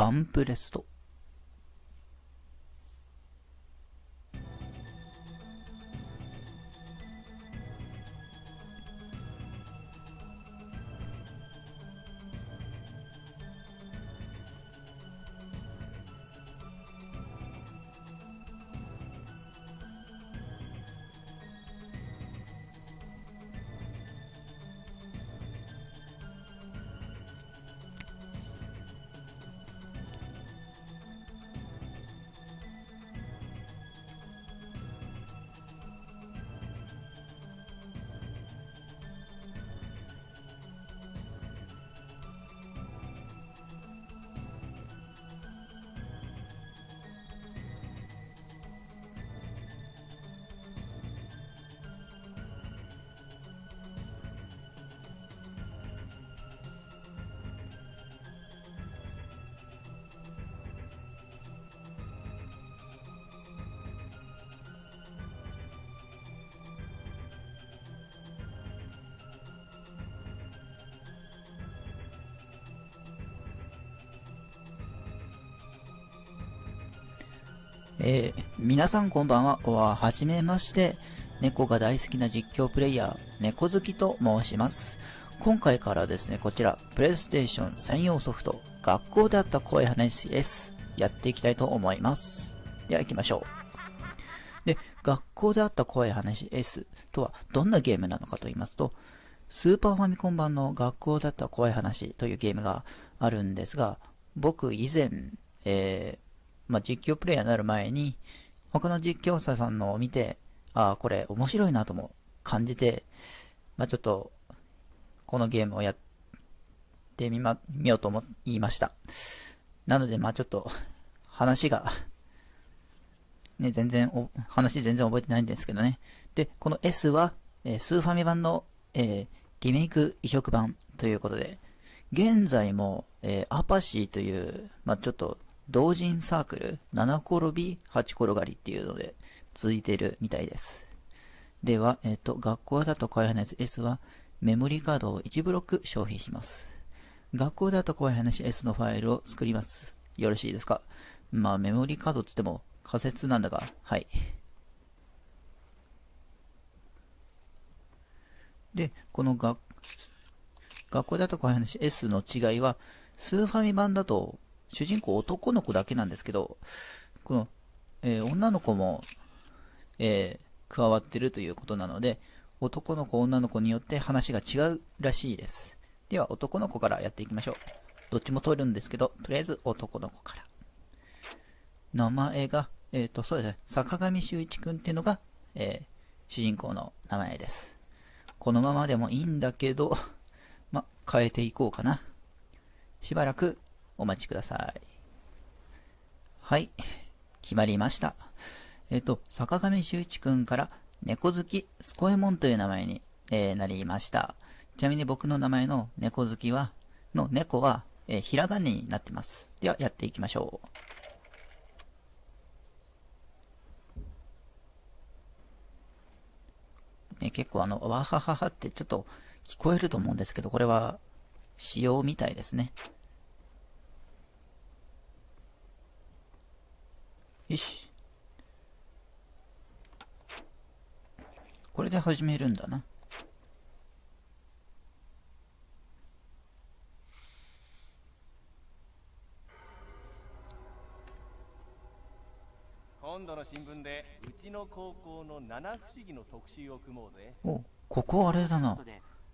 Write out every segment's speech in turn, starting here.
バンプレスト。えー、皆さんこんばんは。は、はじめまして。猫が大好きな実況プレイヤー、猫好きと申します。今回からですね、こちら、プレイステーション専用ソフト、学校であった声話 S、やっていきたいと思います。では行きましょう。で、学校であった声話 S とはどんなゲームなのかと言いますと、スーパーファミコン版の学校だった声話というゲームがあるんですが、僕以前、えー、まあ、実況プレイヤーになる前に、他の実況者さんのを見て、ああ、これ面白いなとも感じて、まあ、ちょっと、このゲームをやってみま、みようと思言いました。なので、まあちょっと、話が、ね、全然話全然覚えてないんですけどね。で、この S は、えー、スーファミ版の、えー、リメイク移植版ということで、現在も、えー、アパシーという、まあちょっと、同人サークル、7転び、8転がりっていうので、続いてるみたいです。では、えっ、ー、と、学校だと開発 S は、メモリーカードを1ブロック消費します。学校だと怖い話 S のファイルを作ります。よろしいですか？まあ、メモリーカードって言っても仮説なんだが、はい。で、この学、学校だと怖い話 S の違いは、スーファミ版だと主人公男の子だけなんですけど、この、えー、女の子も、えー、加わってるということなので、男の子、女の子によって話が違うらしいです。では、男の子からやっていきましょう。どっちも通るんですけど、とりあえず男の子から。名前が、えっ、ー、と、そうですね、坂上修一くんっていうのが、えー、主人公の名前です。このままでもいいんだけど、ま、変えていこうかな。しばらくお待ちください。はい。決まりました。えっ、と、坂上修一くんから猫好きスコエモンという名前に、えー、なりました。ちなみに僕の名前の猫好きは、の猫は、えー、ひらがねになってます。では、やっていきましょう。ね、結構あの、わはははってちょっと聞こえると思うんですけど、これは仕様みたいですね。よし。これで始めるんだな。今度の新聞でうちの高校の七不思議の特集を組もうぜおここあれだな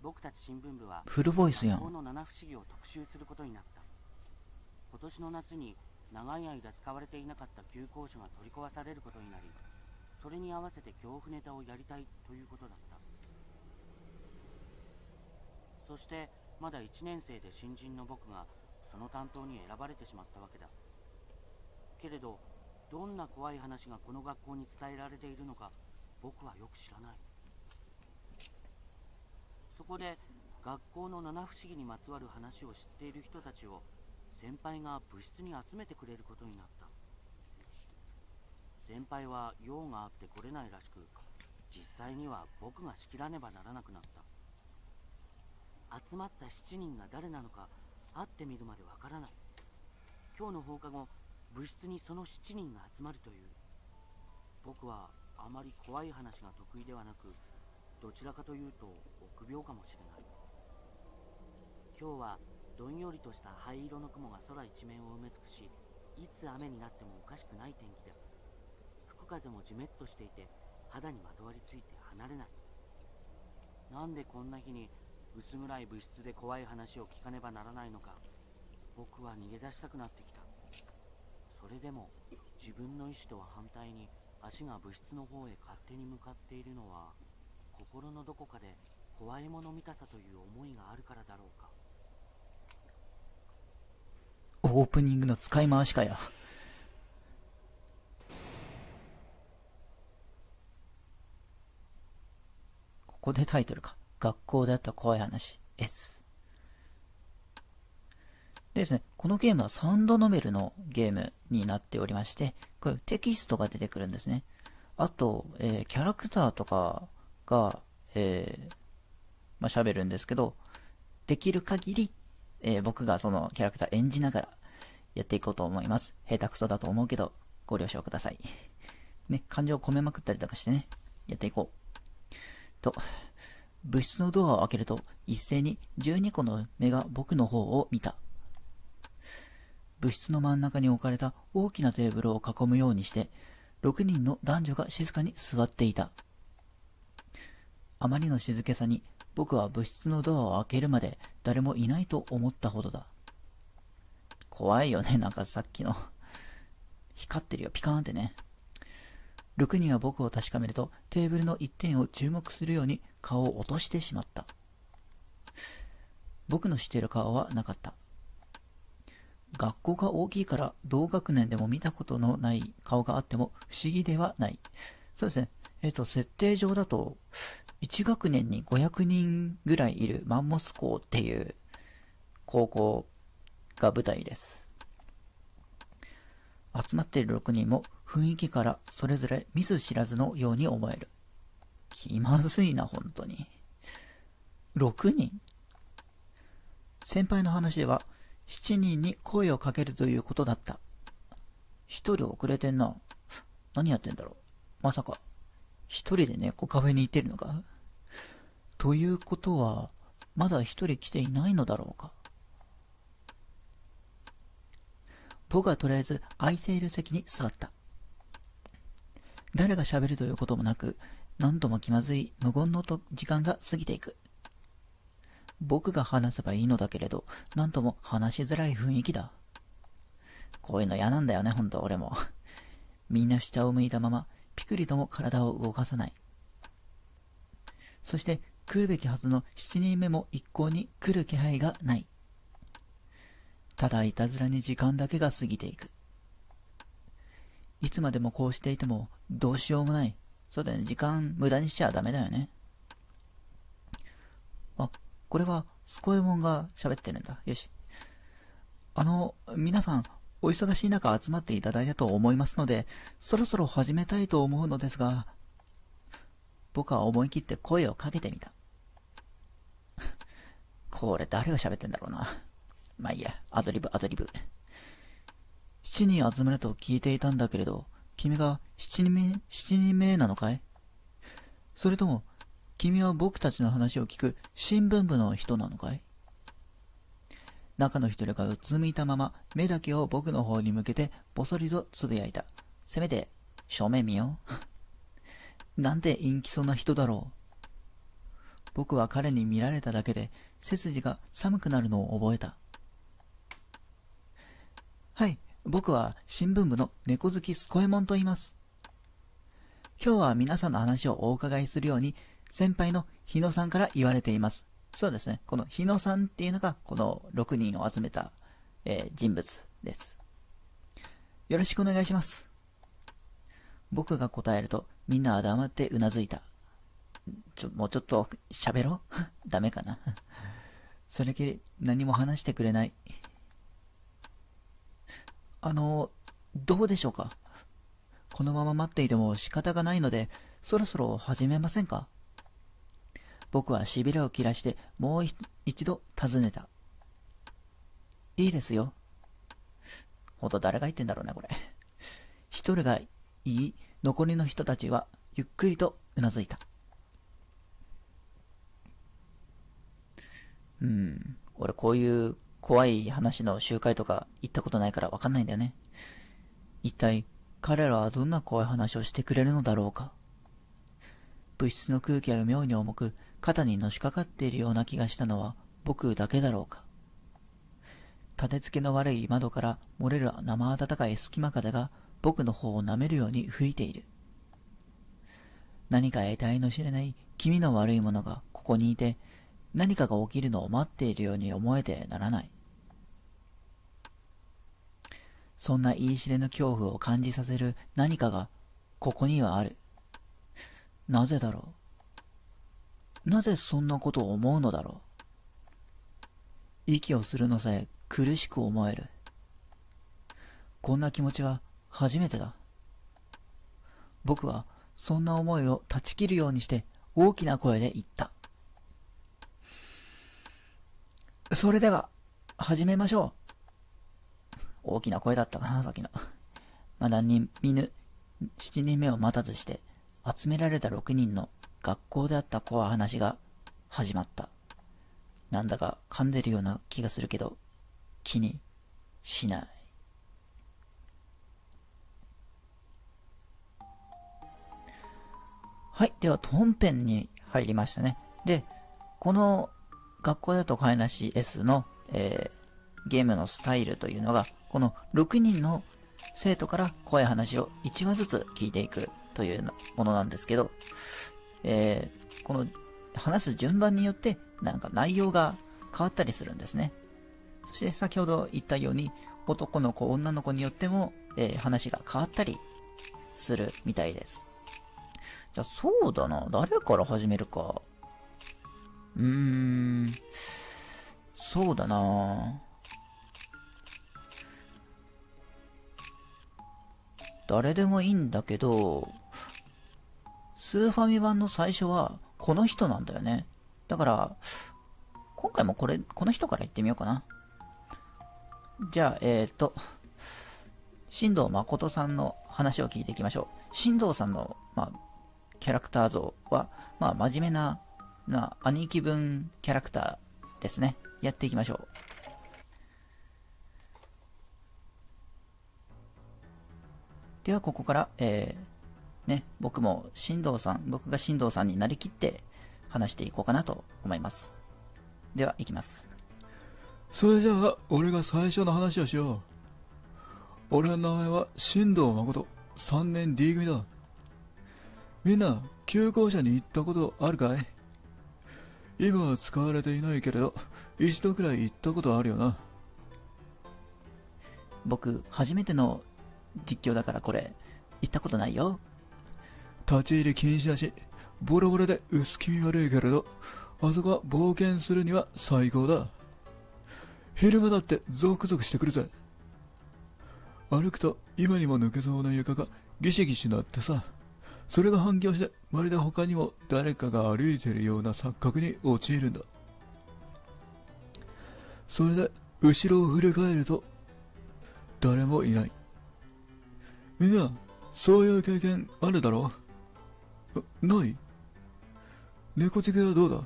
僕たち新聞部はフルボイスやんこの七不思議を特集することになった今年の夏に長い間使われていなかった旧校舎が取り壊されることになりそれに合わせて恐怖ネタをやりたいということだった。そしてまだ1年生で新人の僕がその担当に選ばれてしまったわけだ。けれどどんな怖い話がこの学校に伝えられているのか僕はよく知らない。そこで学校の七不思議にまつわる話を知っている人たちを先輩が部室に集めてくれることになった。先輩は用があって来れないらしく実際には僕が仕切らねばならなくなった。集まった7人が誰なのか会ってみるまでわからない。今日の放課後部室にその7人が集まるという。僕はあまり怖い話が得意ではなくどちらかというと臆病かもしれない。今日はどんよりとした灰色の雲が空一面を埋め尽くしいつ雨になってもおかしくない天気だ。吹く風もじめっとしていて肌にまとわりついて離れない。なんでこんな日に薄暗い物質で怖い話を聞かねばならないのか。僕は逃げ出したくなってきた。それでも自分の意志とは反対に足が物質の方へ勝手に向かっているのは心のどこかで怖いもの見たさという思いがあるからだろうか。オープニングの使い回しかよ。ここでタイトルか。学校であった怖い話 S。でですね、このゲームはサウンドノベルのゲームになっておりまして、これテキストが出てくるんですね。あと、えー、キャラクターとかが、えー、まあ、喋るんですけど、できる限り、えー、僕がそのキャラクター演じながらやっていこうと思います。下手くそだと思うけど、ご了承ください。ね、感情を込めまくったりとかしてね、やっていこう。と、物質のドアを開けると、一斉に12個の目が僕の方を見た。物質の真ん中に置かれた大きなテーブルを囲むようにして、6人の男女が静かに座っていた。あまりの静けさに、僕は物質のドアを開けるまで誰もいないと思ったほどだ。怖いよね、なんかさっきの。光ってるよ、ピカーンってね。6人は僕を確かめると、テーブルの一点を注目するように顔を落としてしまった。僕の知っている顔はなかった。学校が大きいから同学年でも見たことのない顔があっても不思議ではない。そうですね。えっ、ー、と、設定上だと、1学年に500人ぐらいいるマンモス校っていう高校が舞台です。集まっている6人も雰囲気からそれぞれ見ず知らずのように思える。気まずいな、本当に。6人？先輩の話では、7人に声をかけるということだった。1人遅れてんな。何やってんだろう。まさか、1人で猫カフェに行ってるのか？ということは、まだ1人来ていないのだろうか？僕はとりあえず空いている席に座った。誰が喋るということもなく、何とも気まずい無言のと時間が過ぎていく。僕が話せばいいのだけれど、何とも話しづらい雰囲気だ。こういうの嫌なんだよね、ほんと俺も。みんな下を向いたまま、ピクリとも体を動かさない。そして、来るべきはずの7人目も一向に来る気配がない。ただいたずらに時間だけが過ぎていく。いつまでもこうしていてもどうしようもない。そうだよね。時間無駄にしちゃダメだよね。あ、これはスコエモンが喋ってるんだ。よし。あの、皆さん、お忙しい中集まっていただいたと思いますので、そろそろ始めたいと思うのですが、僕は思い切って声をかけてみた。これ誰が喋ってんだろうな。まあいいや、アドリブ、アドリブ。七人集めると聞いていたんだけれど、君が七人目、七人目なのかい？それとも、君は僕たちの話を聞く新聞部の人なのかい？中の一人がうつむいたまま目だけを僕の方に向けてぼそりとつぶやいた。せめて正面見よう。なんて陰気そうな人だろう。僕は彼に見られただけで背筋が寒くなるのを覚えた。はい、僕は新聞部の猫好きスコエモンと言います。今日は皆さんの話をお伺いするように、先輩の日野さんから言われています。そうですね、この日野さんっていうのが、この6人を集めた、えー、人物です。よろしくお願いします。僕が答えると、みんなは黙ってうなずいた。ちょ、もうちょっと喋ろう？ダメかな？それきり何も話してくれない。あの、どうでしょうか？このまま待っていても仕方がないので、そろそろ始めませんか？僕はしびれを切らしてもう一度尋ねた。いいですよ。ほんと誰が言ってんだろうね、これ。一人がいい、残りの人たちはゆっくりとうなずいた。うん。俺こういう怖い話の集会とか行ったことないからわかんないんだよね。一体彼らはどんな怖い話をしてくれるのだろうか。物質の空気が妙に重く肩にのしかかっているような気がしたのは僕だけだろうか。立て付けの悪い窓から漏れる生暖かい隙間風が僕の方を舐めるように吹いている。何か得体の知れない気味の悪いものがここにいて何かが起きるのを待っているように思えてならない。そんな言い知れぬ恐怖を感じさせる何かがここにはある。なぜだろう？なぜそんなことを思うのだろう？息をするのさえ苦しく思える。こんな気持ちは初めてだ。僕はそんな思いを断ち切るようにして大きな声で言った。それでは、始めましょう。大きな声だったかな、さっきの。まだに見ぬ7人目を待たずして、集められた6人の学校であった子は話が始まった。なんだか噛んでるような気がするけど、気にしない。はい。では、本編に入りましたね。で、この学校だと飼いなし S の、えー、ゲームのスタイルというのが、この6人の生徒から怖い話を1話ずつ聞いていくというものなんですけど、えー、この話す順番によってなんか内容が変わったりするんですね。そして先ほど言ったように男の子、女の子によっても、えー、話が変わったりするみたいです。じゃあそうだな。誰から始めるか。うーん。そうだな。誰でもいいんだけど、スーファミ版の最初はこの人なんだよね。だから、今回もこれ、この人から言ってみようかな。じゃあ、えっ、ー、と、新藤誠さんの話を聞いていきましょう。新藤さんの、まあ、キャラクター像は、まあ、真面目な、な、兄貴分キャラクターですね。やっていきましょう。では、ここから、えー、ね、僕も新藤さん、僕が新藤さんになりきって話していこうかなと思います。では、いきます。それじゃあ、俺が最初の話をしよう。俺の名前は新藤誠、3年 D 組だ。みんな、旧校舎に行ったことあるかい？今は使われていないけれど、一度くらい行ったことあるよな。僕、初めての実況だからこれ、行ったことないよ。立ち入り禁止だし、ボロボロで薄気味悪いけれど、あそこは冒険するには最高だ。昼間だってゾクゾクしてくるぜ。歩くと今にも抜けそうな床がギシギシなってさ。それが反響して、まるで他にも誰かが歩いてるような錯覚に陥るんだ。それで、後ろを振り返ると、誰もいない。みんな、そういう経験あるだろない？猫チゲはどうだ？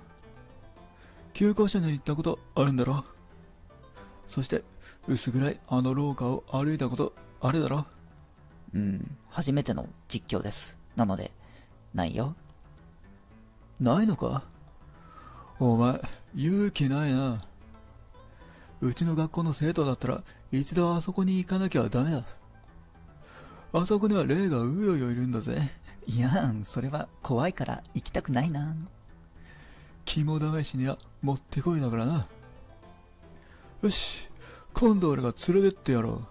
休校舎に行ったことあるんだろそして、薄暗いあの廊下を歩いたことあるだろうん、初めての実況です。なので、ないよ。ないのか？お前、勇気ないな。うちの学校の生徒だったら、一度あそこに行かなきゃダメだ。あそこには霊がうよよいるんだぜ。いやん、それは怖いから行きたくないな。肝試しにはもってこいだからな。よし、今度俺が連れてってやろう。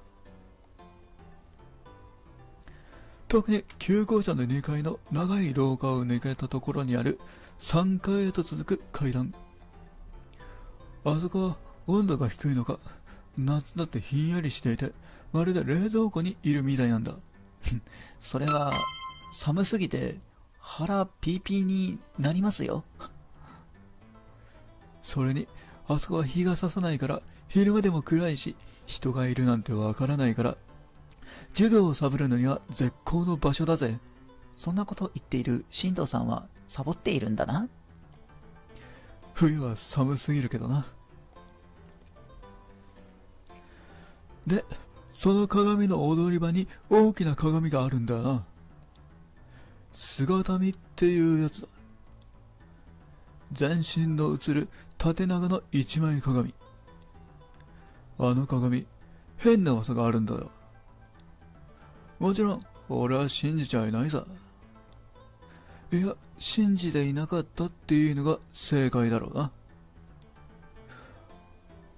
特に9号車の2階の長い廊下を抜けたところにある3階へと続く階段。あそこは温度が低いのか、夏だってひんやりしていて、まるで冷蔵庫にいるみたいなんだ。それは、寒すぎて腹ピーピーになりますよ。それに、あそこは日が差さないから、昼間でも暗いし、人がいるなんてわからないから、授業をサボるのには絶好の場所だぜ。そんなこと言っている進藤さんはサボっているんだな。冬は寒すぎるけどな。で、その鏡の踊り場に大きな鏡があるんだよな。姿見っていうやつだ。全身の映る縦長の一枚鏡。あの鏡、変な技があるんだよ。もちろん、俺は信じちゃいないさ。いや、信じていなかったっていうのが正解だろうな。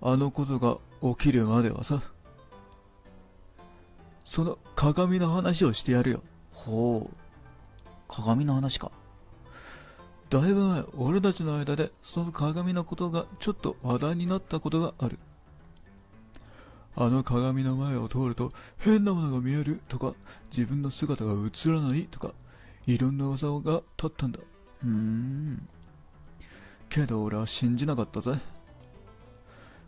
あのことが起きるまではさ。その鏡の話をしてやるよ。ほう。鏡の話か。だいぶ前、俺たちの間でその鏡のことがちょっと話題になったことがある。あの鏡の前を通ると変なものが見えるとか、自分の姿が映らないとか、いろんな噂が立ったんだ。うーん。けど俺は信じなかったぜ。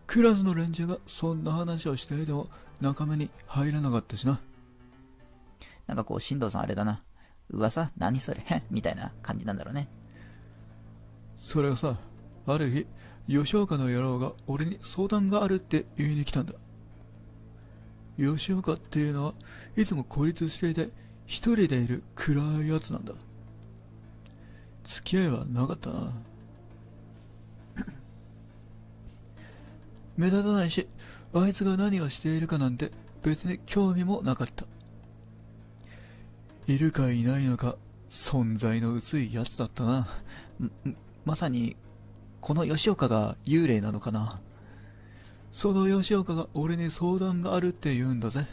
クラスの連中がそんな話をしていても仲間に入らなかったしな。なんかこう、進藤さんあれだな。噂？何それ？みたいな感じなんだろうね。それがさ、ある日、吉岡の野郎が俺に相談があるって言いに来たんだ。吉岡っていうのはいつも孤立していて一人でいる暗いやつなんだ。付き合いはなかったな。目立たないし、あいつが何をしているかなんて別に興味もなかった。いるかいないのか、存在の薄いやつだったな。まさに、この吉岡が幽霊なのかな。その吉岡が俺に相談があるって言うんだぜ。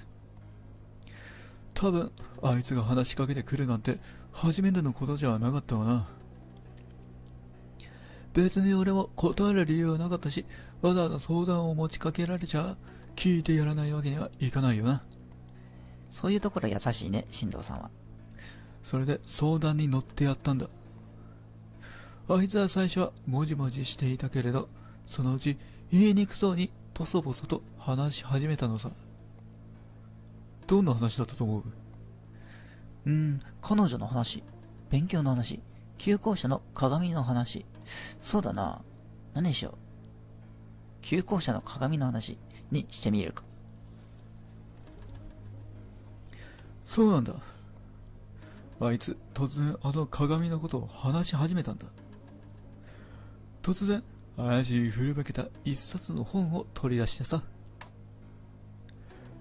多分、あいつが話しかけてくるなんて初めてのことじゃなかったわな。別に俺も断る理由はなかったし、わざわざ相談を持ちかけられちゃ、聞いてやらないわけにはいかないよな。そういうところ優しいね、進藤さんは。それで相談に乗ってやったんだ。あいつは最初はもじもじしていたけれど、そのうち言いにくそうにポソポソと話し始めたのさ。どんな話だったと思う？うーん、彼女の話、勉強の話、旧校舎の鏡の話。そうだな。何でしょう。旧校舎の鏡の話にしてみるか。そうなんだ。あいつ、突然あの鏡のことを話し始めたんだ。突然、怪しい古ばけた一冊の本を取り出してさ。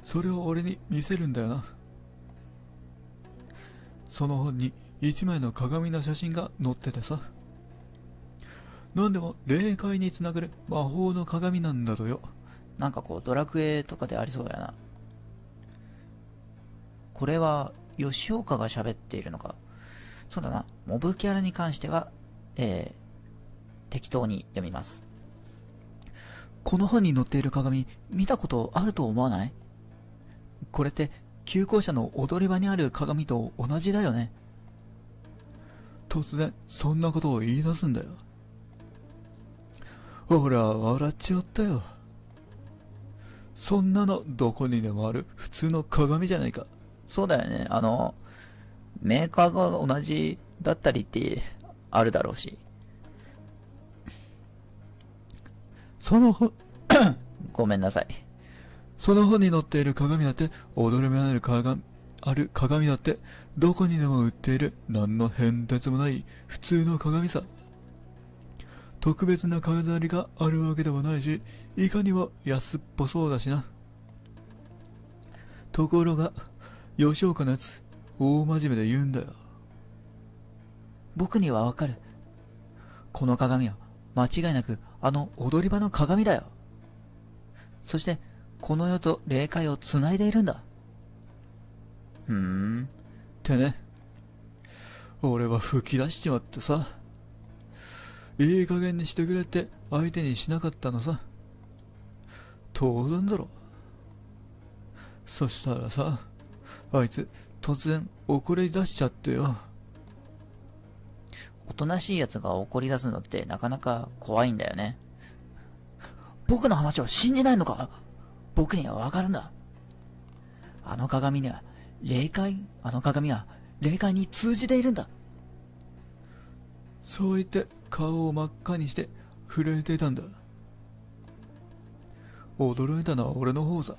それを俺に見せるんだよな。その本に一枚の鏡の写真が載っててさ。なんでも霊界につながる魔法の鏡なんだとよ。なんかこう、ドラクエとかでありそうやな。これは、吉岡が喋っているのか。そうだな。モブキャラに関しては、えー、適当に読みます。この本に載っている鏡、見たことあると思わない？これって、旧校舎の踊り場にある鏡と同じだよね。突然、そんなことを言い出すんだよ。ほら、笑っちまったよ。そんなのどこにでもある普通の鏡じゃないか。そうだよね。あの、メーカーが同じだったりってあるだろうし。その本、ごめんなさい。その本に載っている鏡だって、踊り目のある鏡、ある鏡だって、どこにでも売っている何の変哲もない普通の鏡さ。特別な飾りがあるわけではないし、いかにも安っぽそうだしな。ところが、吉岡のやつ、大真面目で言うんだよ。僕にはわかる。この鏡は、間違いなく、あの踊り場の鏡だよ。そして、この世と霊界を繋いでいるんだ。ふーん。ってね。俺は吹き出しちまってさ。いい加減にしてくれって相手にしなかったのさ。当然だろ。そしたらさ、あいつ突然怒り出しちゃってよ。おとなしい奴が怒り出すのってなかなか怖いんだよね。僕の話を信じないのか？僕にはわかるんだ。あの鏡には、霊界、あの鏡は、霊界に通じているんだ。そう言って顔を真っ赤にして震えていたんだ。驚いたのは俺の方さ。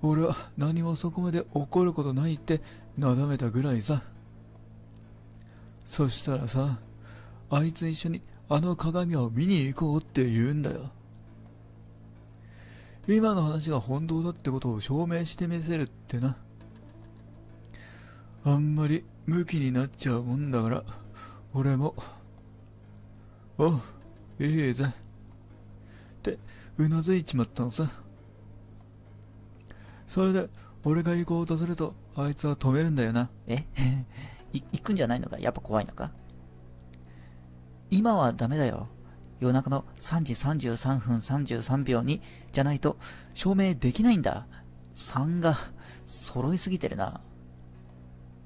俺は何もそこまで怒ることないってなだめたぐらいさ。そしたらさ、あいつ一緒にあの鏡を見に行こうって言うんだよ。今の話が本当だってことを証明してみせるってな。あんまりムキになっちゃうもんだから、俺も、おう、いいぜ。ってうなずいちまったのさ。それで、俺が行こうとすると、あいつは止めるんだよな。え？行くんじゃないのか？やっぱ怖いのか？今はダメだよ。夜中の3時33分33秒に、じゃないと証明できないんだ。3が揃いすぎてるな。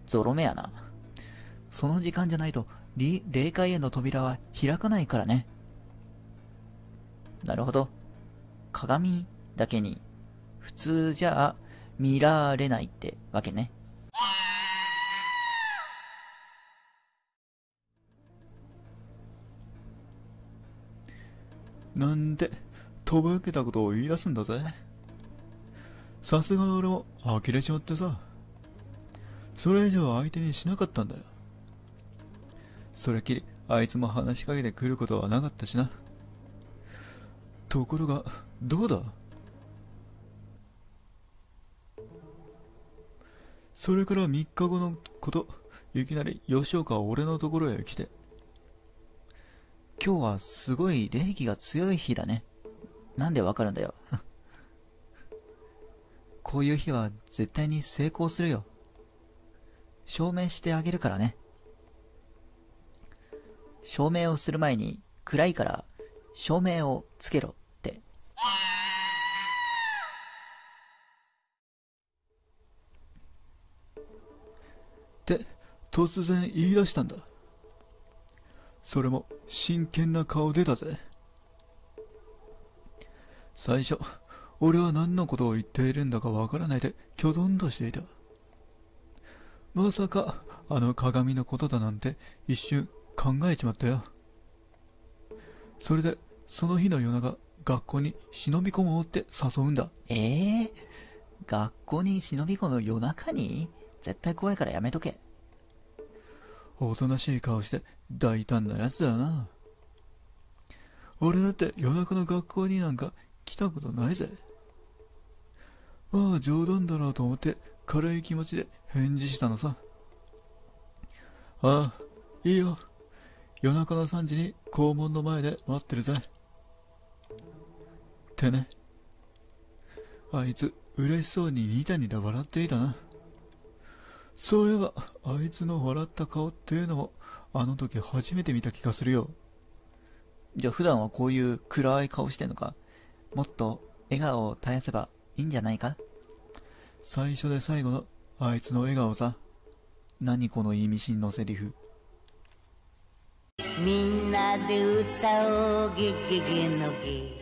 ゾロ目やな。その時間じゃないと、霊界への扉は開かないからね。なるほど。鏡だけに、普通じゃあ見られないってわけね。なんで、とぼけたことを言い出すんだぜ。さすがの俺も呆れちまってさ。それ以上相手にしなかったんだよ。それきり、あいつも話しかけてくることはなかったしな。ところが、どうだ？それから3日後のこと、いきなり吉岡は俺のところへ来て、今日はすごい霊気が強い日だね。なんでわかるんだよ。こういう日は絶対に成功するよ。証明してあげるからね。証明をする前に暗いから照明をつけろって。って突然言い出したんだ。それも真剣な顔でだぜ。最初、俺は何のことを言っているんだかわからないで、きょどんとしていた。まさか、あの鏡のことだなんて一瞬考えちまったよ。それで、その日の夜中、学校に忍び込もうって誘うんだ。ええー、学校に忍び込む夜中に？絶対怖いからやめとけ。おとなしい顔して大胆なやつだな。俺だって夜中の学校になんか来たことないぜ。まあ冗談だろうと思って軽い気持ちで返事したのさ。ああ、いいよ。夜中の3時に校門の前で待ってるぜ。ってね。あいつ嬉しそうにニタニタ笑っていたな。そういえば、あいつの笑った顔っていうのも、あの時初めて見た気がするよ。じゃあ普段はこういう暗い顔してんのか？もっと笑顔を絶やせばいいんじゃないか？最初で最後のあいつの笑顔さ。何この意味深のセリフ。みんなで歌おう。ゲゲゲのゲ。